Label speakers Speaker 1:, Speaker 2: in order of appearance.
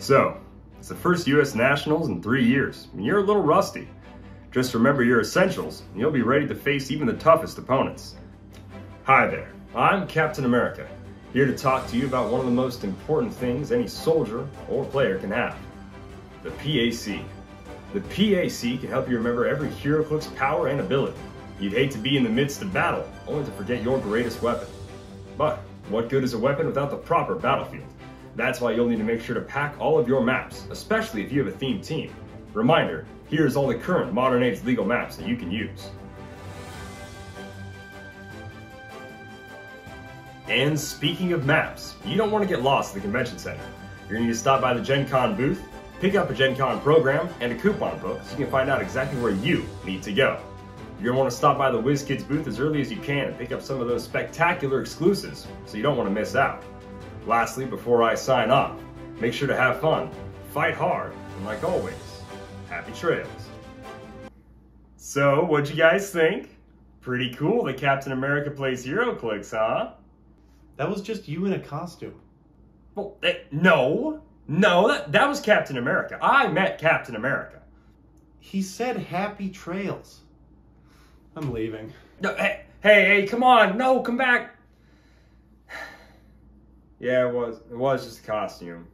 Speaker 1: So, it's the first U.S. Nationals in three years, and you're a little rusty. Just remember your essentials, and you'll be ready to face even the toughest opponents. Hi there, I'm Captain America, here to talk to you about one of the most important things any soldier or player can have the PAC. The PAC can help you remember every HeroClix's power and ability. You'd hate to be in the midst of battle, only to forget your greatest weapon. But what good is a weapon without the proper battlefield? That's why you'll need to make sure to pack all of your maps, especially if you have a themed team. Reminder, here's all the current Modern Age legal maps that you can use. And speaking of maps, you don't want to get lost at the convention center. You're going to need to stop by the Gen Con booth, pick up a Gen Con program and a coupon book so you can find out exactly where you need to go. You're going to want to stop by the WizKids booth as early as you can and pick up some of those spectacular exclusives so you don't want to miss out. Lastly, before I sign off, make sure to have fun, fight hard, and like always, happy trails. So, what'd you guys think? Pretty cool that Captain America plays HeroClix, huh?
Speaker 2: That was just you in a costume.
Speaker 1: Well, eh, no. No, that, that was Captain America. I met Captain America.
Speaker 2: He said happy trails. I'm leaving.
Speaker 1: No, hey, hey, hey, come on. No, come back. Yeah, it was. It was just a costume.